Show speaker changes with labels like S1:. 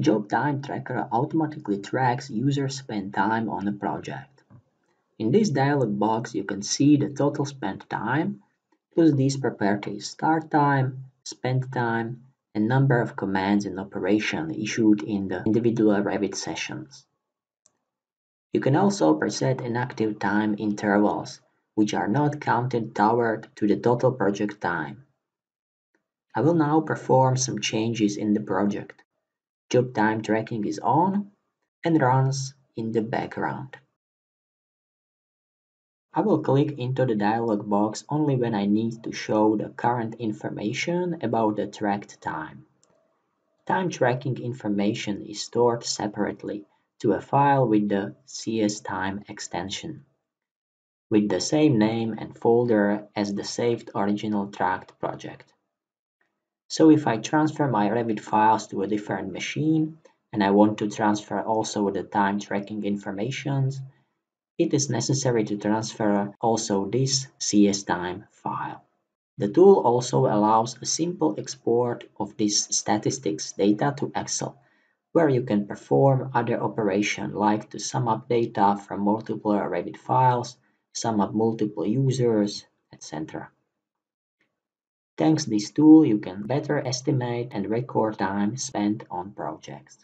S1: The job Time Tracker automatically tracks user spent time on a project. In this dialog box you can see the total spent time, plus these properties start time, spent time, and number of commands and operation issued in the individual Revit sessions. You can also preset inactive time intervals, which are not counted toward to the total project time. I will now perform some changes in the project. Job time tracking is on and runs in the background. I will click into the dialog box only when I need to show the current information about the tracked time. Time tracking information is stored separately to a file with the CSTime extension, with the same name and folder as the saved original tracked project. So if I transfer my Revit files to a different machine, and I want to transfer also the time tracking information, it is necessary to transfer also this CSTime file. The tool also allows a simple export of this statistics data to Excel, where you can perform other operations like to sum up data from multiple Revit files, sum up multiple users, etc. Thanks this tool, you can better estimate and record time spent on projects.